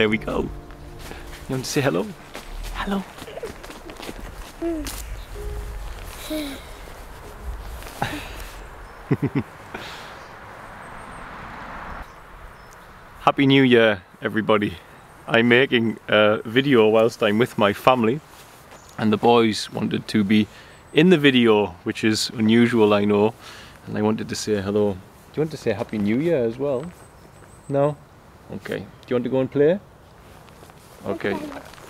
There we go. You want to say hello? Hello. Happy New Year, everybody. I'm making a video whilst I'm with my family, and the boys wanted to be in the video, which is unusual, I know, and I wanted to say hello. Do you want to say Happy New Year as well? No? Okay. Do you want to go and play? Okay.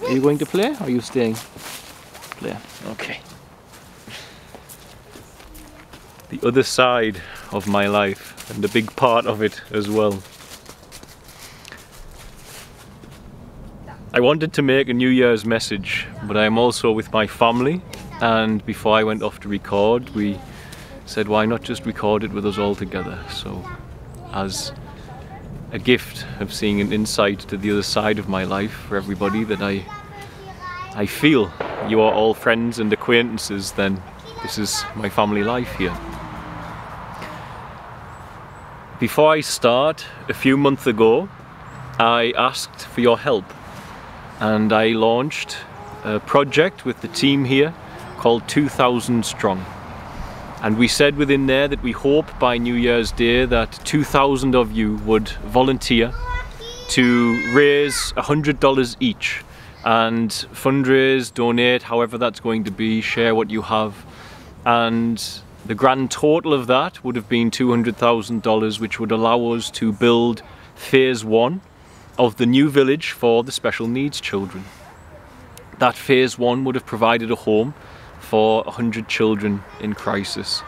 Are you going to play or are you staying? Play. Okay. The other side of my life and a big part of it as well. I wanted to make a New Year's message, but I'm also with my family. And before I went off to record, we said, why not just record it with us all together? So, as a gift of seeing an insight to the other side of my life for everybody that I, I feel you are all friends and acquaintances, then this is my family life here. Before I start, a few months ago, I asked for your help and I launched a project with the team here called 2000 Strong. And we said within there that we hope by New Year's Day that 2,000 of you would volunteer to raise $100 each and fundraise, donate, however that's going to be, share what you have. And the grand total of that would have been $200,000, which would allow us to build phase one of the new village for the special needs children. That phase one would have provided a home for 100 children in crisis.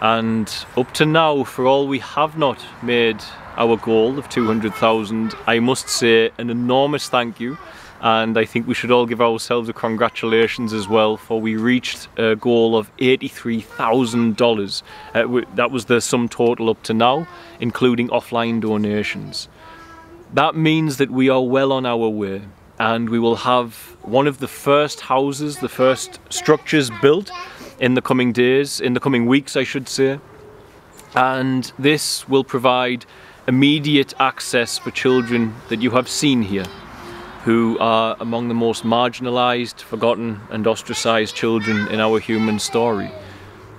And up to now, for all we have not made our goal of 200,000, I must say an enormous thank you. And I think we should all give ourselves a congratulations as well, for we reached a goal of $83,000. Uh, that was the sum total up to now, including offline donations. That means that we are well on our way and we will have one of the first houses, the first structures built in the coming days, in the coming weeks I should say. And this will provide immediate access for children that you have seen here who are among the most marginalized, forgotten and ostracized children in our human story.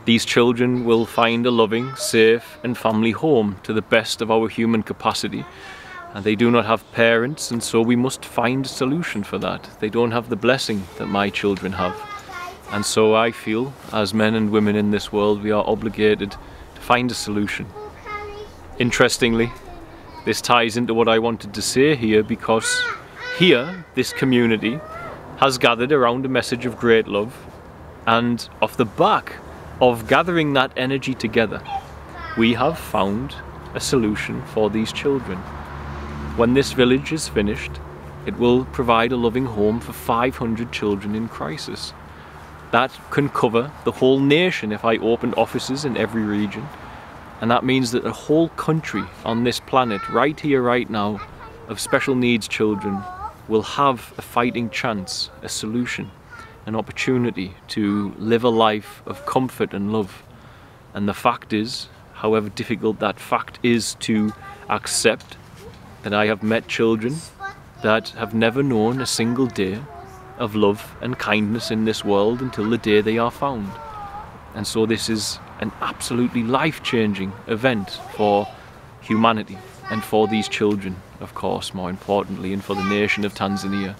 These children will find a loving, safe and family home to the best of our human capacity and they do not have parents and so we must find a solution for that. They don't have the blessing that my children have. And so I feel, as men and women in this world, we are obligated to find a solution. Interestingly, this ties into what I wanted to say here because here, this community has gathered around a message of great love and off the back of gathering that energy together, we have found a solution for these children. When this village is finished, it will provide a loving home for 500 children in crisis. That can cover the whole nation if I opened offices in every region. And that means that a whole country on this planet, right here, right now, of special needs children will have a fighting chance, a solution, an opportunity to live a life of comfort and love. And the fact is, however difficult that fact is to accept, that I have met children that have never known a single day of love and kindness in this world until the day they are found. And so this is an absolutely life-changing event for humanity and for these children, of course, more importantly, and for the nation of Tanzania.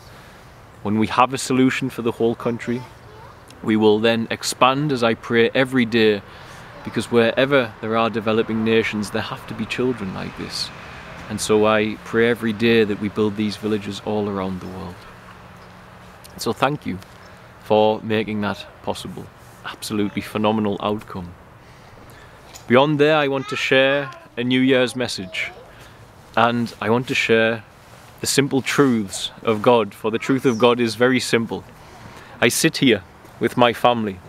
When we have a solution for the whole country, we will then expand, as I pray, every day, because wherever there are developing nations, there have to be children like this. And so I pray every day that we build these villages all around the world. So thank you for making that possible. Absolutely phenomenal outcome. Beyond there, I want to share a New Year's message. And I want to share the simple truths of God, for the truth of God is very simple. I sit here with my family.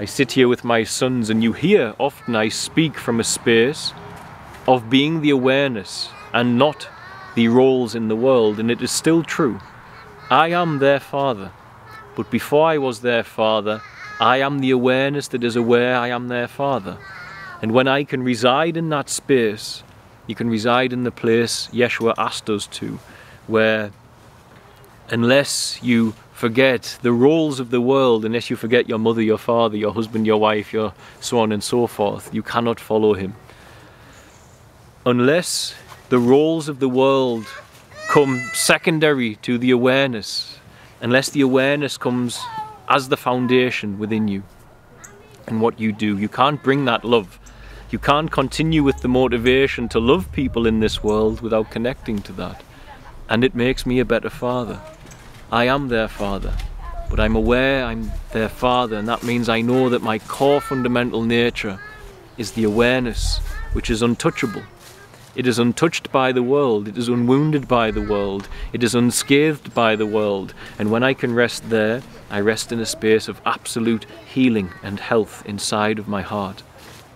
I sit here with my sons, and you hear often I speak from a space of being the awareness and not the roles in the world, and it is still true. I am their father, but before I was their father, I am the awareness that is aware I am their father. And when I can reside in that space, you can reside in the place Yeshua asked us to, where unless you forget the roles of the world, unless you forget your mother, your father, your husband, your wife, your so on and so forth, you cannot follow him. Unless the roles of the world come secondary to the awareness, unless the awareness comes as the foundation within you and what you do, you can't bring that love. You can't continue with the motivation to love people in this world without connecting to that. And it makes me a better father. I am their father, but I'm aware I'm their father, and that means I know that my core fundamental nature is the awareness, which is untouchable. It is untouched by the world, it is unwounded by the world, it is unscathed by the world, and when I can rest there, I rest in a space of absolute healing and health inside of my heart.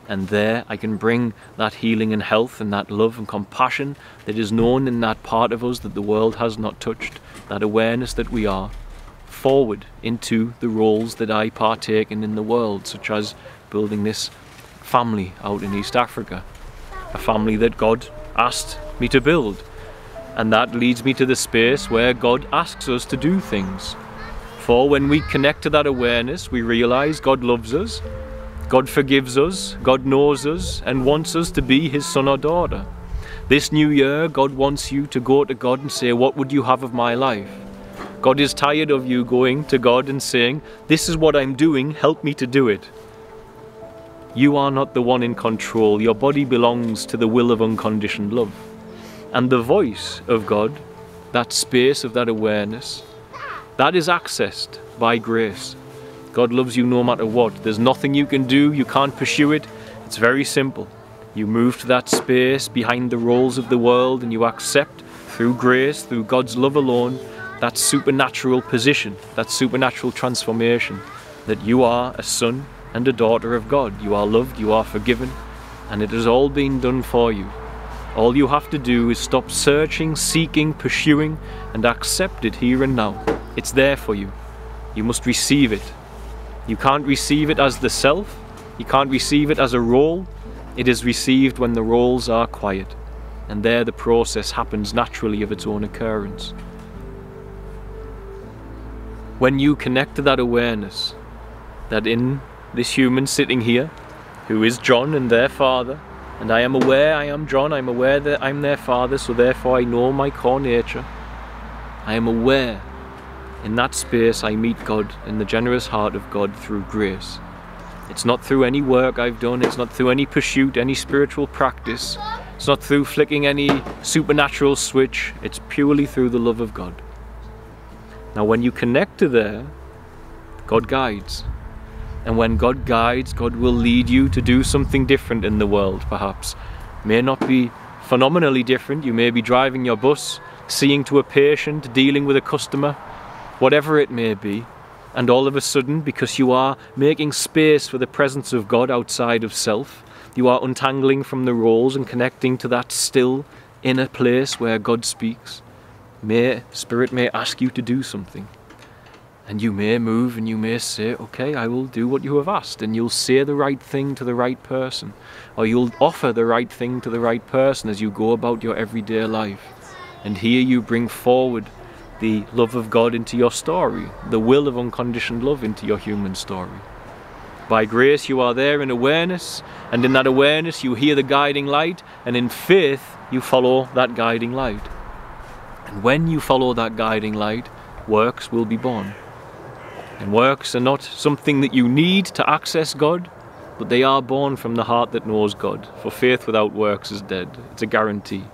And there I can bring that healing and health and that love and compassion that is known in that part of us that the world has not touched, that awareness that we are, forward into the roles that I partake in in the world, such as building this family out in East Africa, a family that God asked me to build. And that leads me to the space where God asks us to do things. For when we connect to that awareness, we realize God loves us, God forgives us, God knows us, and wants us to be His son or daughter. This new year, God wants you to go to God and say, What would you have of my life? God is tired of you going to God and saying, This is what I'm doing, help me to do it. You are not the one in control. Your body belongs to the will of unconditioned love. And the voice of God, that space of that awareness, that is accessed by grace. God loves you no matter what. There's nothing you can do, you can't pursue it. It's very simple. You move to that space behind the roles of the world and you accept through grace, through God's love alone, that supernatural position, that supernatural transformation that you are a son and a daughter of God. You are loved, you are forgiven, and it has all been done for you. All you have to do is stop searching, seeking, pursuing, and accept it here and now. It's there for you. You must receive it. You can't receive it as the self, you can't receive it as a role. It is received when the roles are quiet, and there the process happens naturally of its own occurrence. When you connect to that awareness that in this human sitting here, who is John and their father, and I am aware I am John, I'm aware that I'm their father, so therefore I know my core nature. I am aware in that space, I meet God in the generous heart of God through grace. It's not through any work I've done, it's not through any pursuit, any spiritual practice, it's not through flicking any supernatural switch, it's purely through the love of God. Now, when you connect to there, God guides. And when God guides, God will lead you to do something different in the world, perhaps. May not be phenomenally different. You may be driving your bus, seeing to a patient, dealing with a customer, whatever it may be, and all of a sudden, because you are making space for the presence of God outside of self, you are untangling from the roles and connecting to that still inner place where God speaks. May Spirit may ask you to do something. And you may move and you may say, Okay, I will do what you have asked. And you'll say the right thing to the right person. Or you'll offer the right thing to the right person as you go about your everyday life. And here you bring forward the love of God into your story, the will of unconditioned love into your human story. By grace, you are there in awareness, and in that awareness, you hear the guiding light, and in faith, you follow that guiding light. And when you follow that guiding light, works will be born. And works are not something that you need to access God, but they are born from the heart that knows God. For faith without works is dead. It's a guarantee.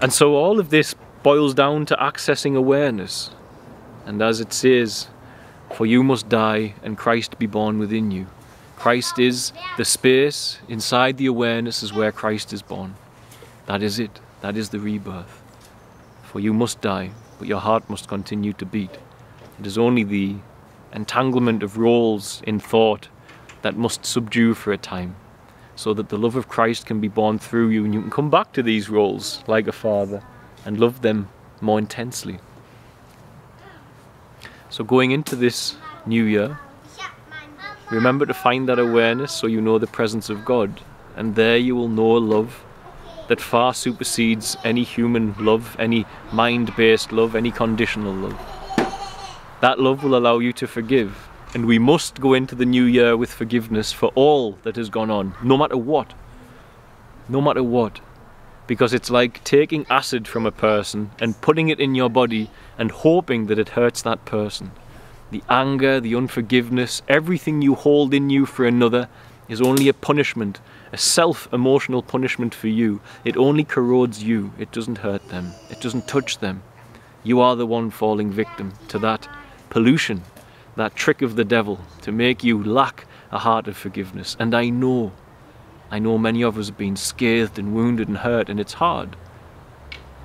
And so all of this boils down to accessing awareness. And as it says, for you must die and Christ be born within you. Christ is the space inside the awareness is where Christ is born. That is it. That is the rebirth. For you must die, but your heart must continue to beat. It is only the entanglement of roles in thought that must subdue for a time, so that the love of Christ can be born through you and you can come back to these roles like a father and love them more intensely. So, going into this new year, remember to find that awareness so you know the presence of God, and there you will know a love that far supersedes any human love, any mind based love, any conditional love. That love will allow you to forgive. And we must go into the new year with forgiveness for all that has gone on, no matter what. No matter what. Because it's like taking acid from a person and putting it in your body and hoping that it hurts that person. The anger, the unforgiveness, everything you hold in you for another is only a punishment, a self emotional punishment for you. It only corrodes you, it doesn't hurt them, it doesn't touch them. You are the one falling victim to that pollution, that trick of the devil to make you lack a heart of forgiveness. And I know, I know many of us have been scathed and wounded and hurt, and it's hard.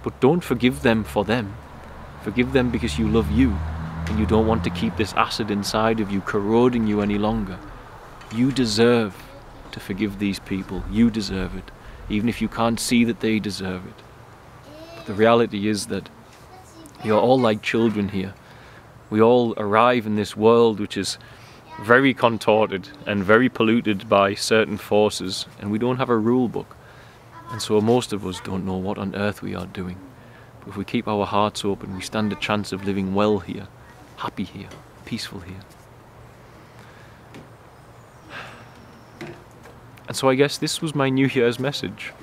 But don't forgive them for them. Forgive them because you love you and you don't want to keep this acid inside of you corroding you any longer. You deserve to forgive these people. You deserve it, even if you can't see that they deserve it. But the reality is that you're all like children here we all arrive in this world which is very contorted and very polluted by certain forces, and we don't have a rule book. And so most of us don't know what on earth we are doing. But if we keep our hearts open, we stand a chance of living well here, happy here, peaceful here. And so I guess this was my New Year's message.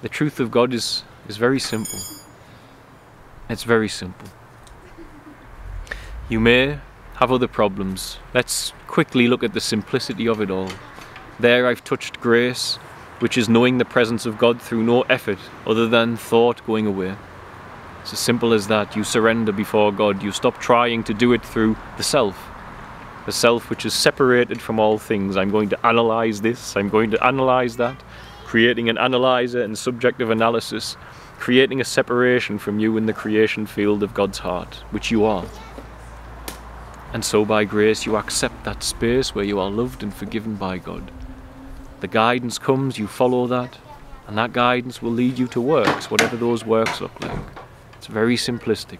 The truth of God is, is very simple. It's very simple. You may have other problems. Let's quickly look at the simplicity of it all. There I've touched grace, which is knowing the presence of God through no effort other than thought going away. It's as simple as that. You surrender before God. You stop trying to do it through the self. The self which is separated from all things. I'm going to analyze this, I'm going to analyze that, creating an analyzer and subjective analysis, creating a separation from you in the creation field of God's heart, which you are. And so by grace you accept that space where you are loved and forgiven by God. The guidance comes, you follow that, and that guidance will lead you to works, whatever those works look like. It's very simplistic.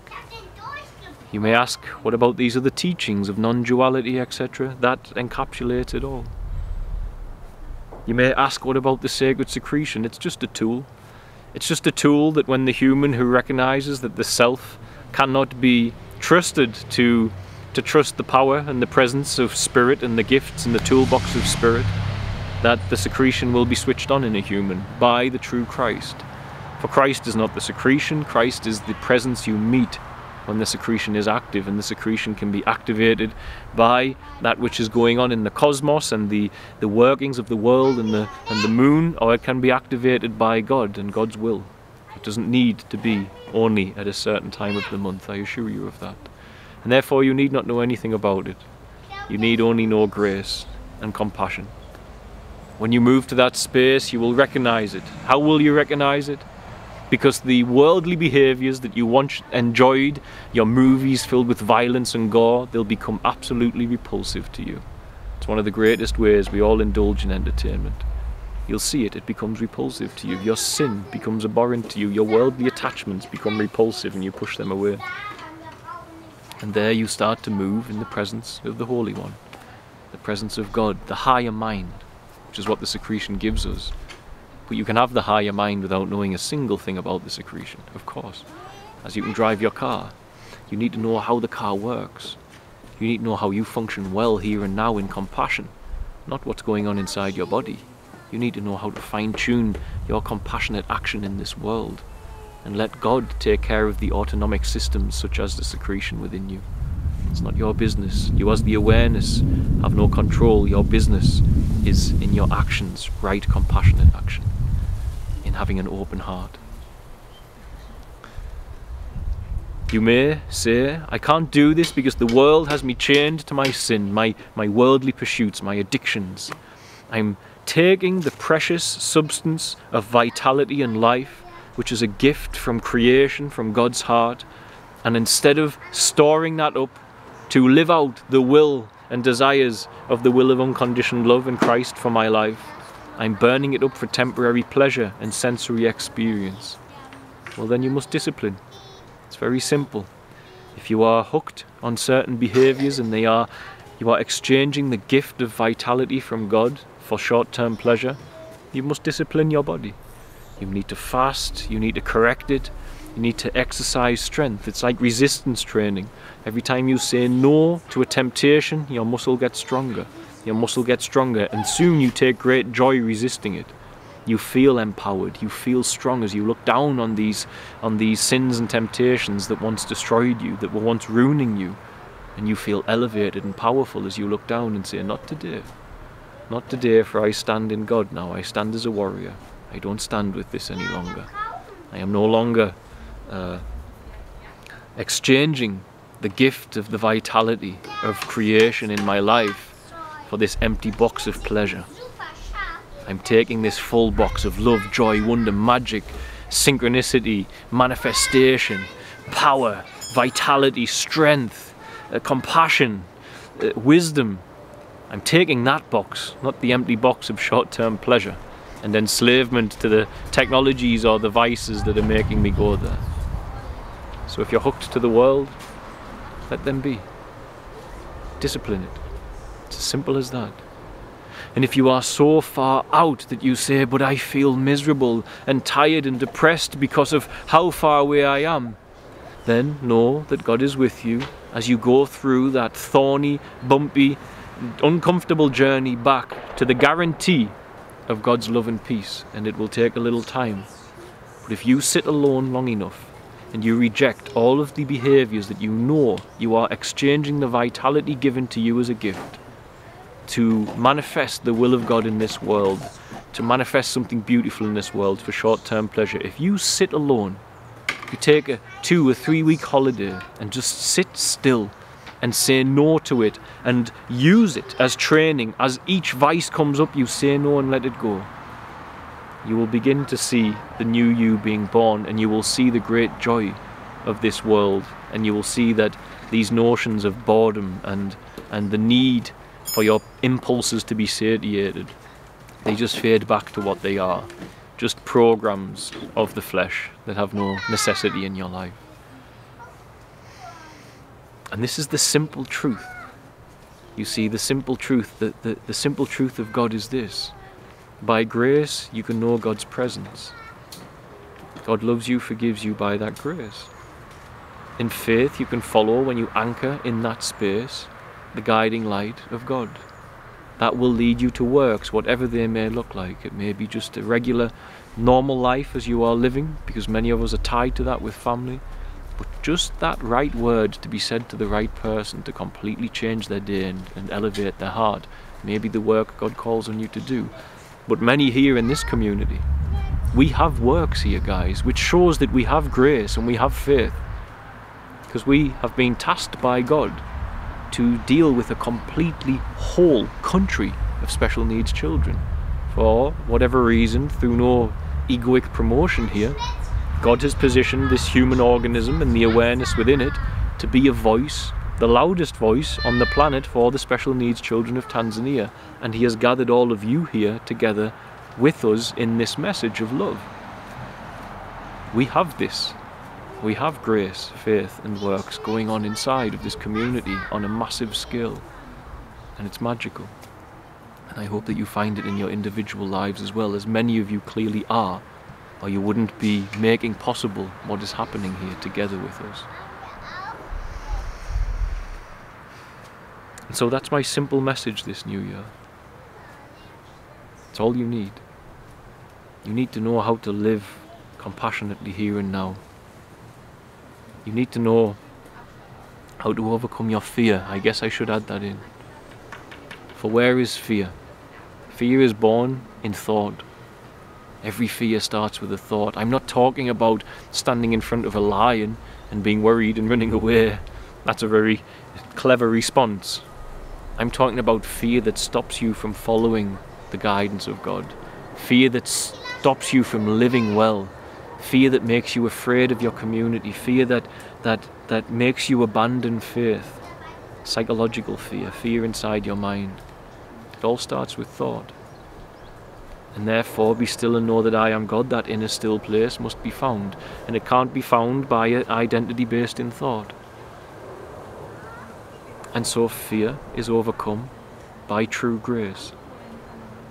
You may ask, what about these other teachings of non duality, etc.? That encapsulates it all. You may ask, what about the sacred secretion? It's just a tool. It's just a tool that when the human who recognizes that the self cannot be trusted to to trust the power and the presence of spirit and the gifts and the toolbox of spirit, that the secretion will be switched on in a human by the true Christ. For Christ is not the secretion, Christ is the presence you meet when the secretion is active, and the secretion can be activated by that which is going on in the cosmos and the, the workings of the world and the, and the moon, or it can be activated by God and God's will. It doesn't need to be only at a certain time of the month, I assure you of that and therefore you need not know anything about it. You need only know grace and compassion. When you move to that space, you will recognize it. How will you recognize it? Because the worldly behaviors that you once enjoyed, your movies filled with violence and gore, they'll become absolutely repulsive to you. It's one of the greatest ways we all indulge in entertainment. You'll see it, it becomes repulsive to you. Your sin becomes abhorrent to you. Your worldly attachments become repulsive and you push them away. And there you start to move in the presence of the Holy One, the presence of God, the higher mind, which is what the secretion gives us. But you can have the higher mind without knowing a single thing about the secretion, of course. As you can drive your car, you need to know how the car works. You need to know how you function well here and now in compassion, not what's going on inside your body. You need to know how to fine tune your compassionate action in this world and let God take care of the autonomic systems such as the secretion within you. It's not your business. You, as the awareness, have no control. Your business is in your actions, right, compassionate action, in having an open heart. You may say, I can't do this because the world has me chained to my sin, my, my worldly pursuits, my addictions. I'm taking the precious substance of vitality and life which is a gift from creation, from God's heart, and instead of storing that up to live out the will and desires of the will of unconditioned love in Christ for my life, I'm burning it up for temporary pleasure and sensory experience. Well, then you must discipline. It's very simple. If you are hooked on certain behaviors and they are you are exchanging the gift of vitality from God for short-term pleasure, you must discipline your body. You need to fast, you need to correct it, you need to exercise strength. It's like resistance training. Every time you say no to a temptation, your muscle gets stronger. Your muscle gets stronger, and soon you take great joy resisting it. You feel empowered, you feel strong as you look down on these on these sins and temptations that once destroyed you, that were once ruining you, and you feel elevated and powerful as you look down and say, Not today. Not today, for I stand in God now. I stand as a warrior. I don't stand with this any longer. I am no longer uh, exchanging the gift of the vitality of creation in my life for this empty box of pleasure. I'm taking this full box of love, joy, wonder, magic, synchronicity, manifestation, power, vitality, strength, uh, compassion, uh, wisdom. I'm taking that box, not the empty box of short term pleasure and enslavement to the technologies or the vices that are making me go there. So if you're hooked to the world, let them be. Discipline it. It's as simple as that. And if you are so far out that you say, but I feel miserable and tired and depressed because of how far away I am, then know that God is with you as you go through that thorny, bumpy, uncomfortable journey back to the guarantee of God's love and peace, and it will take a little time. But if you sit alone long enough and you reject all of the behaviors that you know you are exchanging the vitality given to you as a gift to manifest the will of God in this world, to manifest something beautiful in this world for short term pleasure, if you sit alone, you take a two or three week holiday and just sit still and say no to it and use it as training. As each vice comes up, you say no and let it go. You will begin to see the new you being born, and you will see the great joy of this world, and you will see that these notions of boredom and, and the need for your impulses to be satiated, they just fade back to what they are just programs of the flesh that have no necessity in your life. And this is the simple truth. You see, the simple truth, the, the, the simple truth of God is this. By grace, you can know God's presence. God loves you, forgives you by that grace. In faith, you can follow when you anchor in that space the guiding light of God. That will lead you to works, whatever they may look like. It may be just a regular, normal life as you are living, because many of us are tied to that with family. But just that right word to be said to the right person to completely change their day and, and elevate their heart may be the work God calls on you to do. But many here in this community, we have works here, guys, which shows that we have grace and we have faith. Because we have been tasked by God to deal with a completely whole country of special needs children. For whatever reason, through no egoic promotion here, God has positioned this human organism and the awareness within it to be a voice, the loudest voice on the planet for the special needs children of Tanzania. And He has gathered all of you here together with us in this message of love. We have this. We have grace, faith, and works going on inside of this community on a massive scale. And it's magical. And I hope that you find it in your individual lives as well, as many of you clearly are or you wouldn't be making possible what is happening here together with us. And so that's my simple message this new year. It's all you need. You need to know how to live compassionately here and now. You need to know how to overcome your fear. I guess I should add that in. For where is fear? Fear is born in thought. Every fear starts with a thought. I'm not talking about standing in front of a lion and being worried and running away. That's a very clever response. I'm talking about fear that stops you from following the guidance of God. Fear that stops you from living well. Fear that makes you afraid of your community. Fear that, that, that makes you abandon faith. Psychological fear, fear inside your mind. It all starts with thought. And therefore be still and know that I am God. That inner still place must be found. And it can't be found by identity based in thought. And so fear is overcome by true grace.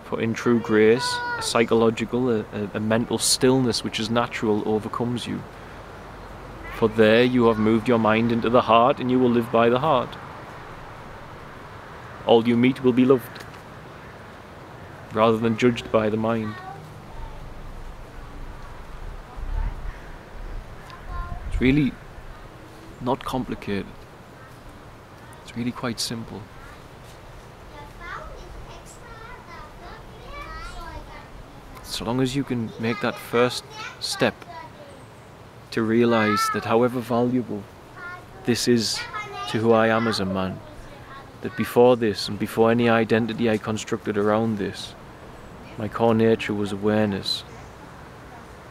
For in true grace, a psychological, a, a, a mental stillness which is natural overcomes you. For there you have moved your mind into the heart, and you will live by the heart. All you meet will be loved, rather than judged by the mind. It's really not complicated. It's really quite simple. So long as you can make that first step to realize that however valuable this is to who I am as a man, that before this and before any identity I constructed around this, my core nature was awareness.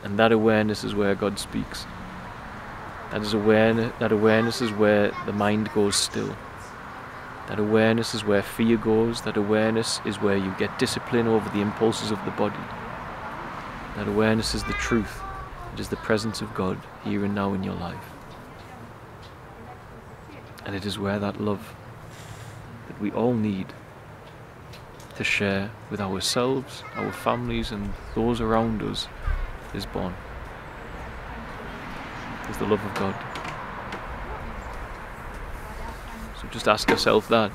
And that awareness is where God speaks. That is awareness that awareness is where the mind goes still. That awareness is where fear goes, that awareness is where you get discipline over the impulses of the body. That awareness is the truth. It is the presence of God here and now in your life. And it is where that love that we all need to share with ourselves, our families, and those around us is born. Is the love of God. So just ask yourself that.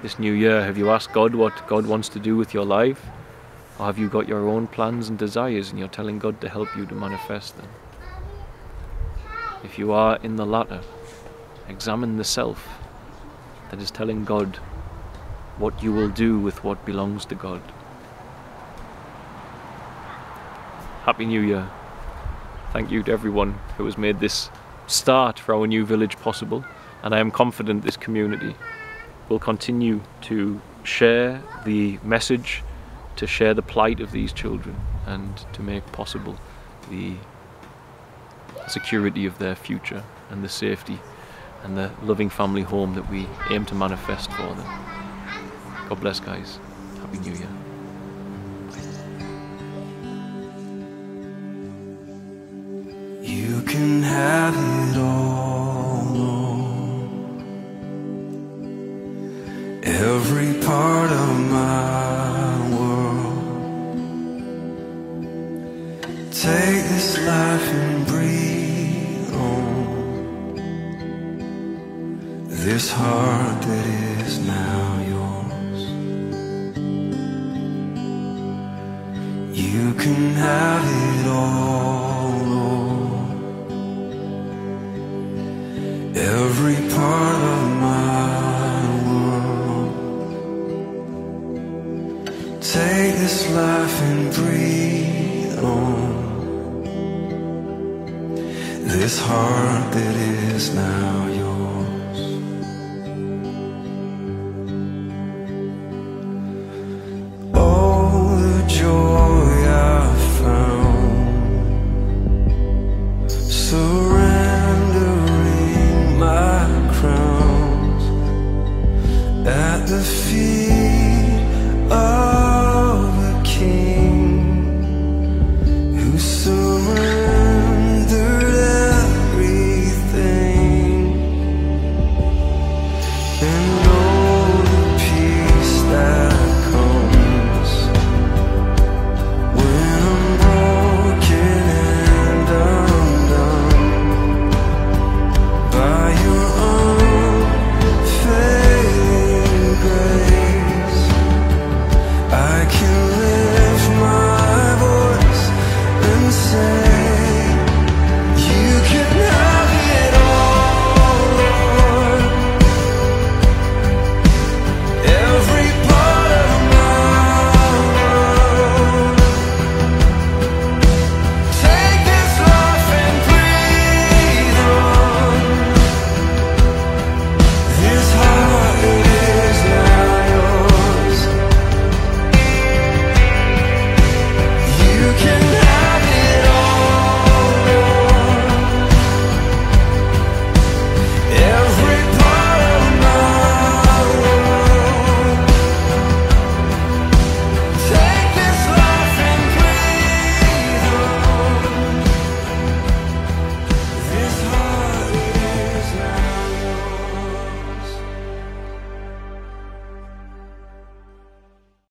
This new year, have you asked God what God wants to do with your life? Or have you got your own plans and desires and you're telling God to help you to manifest them? If you are in the latter, examine the self that is telling God what you will do with what belongs to God. Happy New Year. Thank you to everyone who has made this start for our new village possible, and I am confident this community will continue to share the message to share the plight of these children and to make possible the security of their future and the safety and the loving family home that we aim to manifest for them. God bless, guys. Happy New Year. You can have it all. Every part of my world. Take this life and breathe on This heart that is now yours can have it all, Every part of my world Take this life and breathe on this heart that is now. the fear.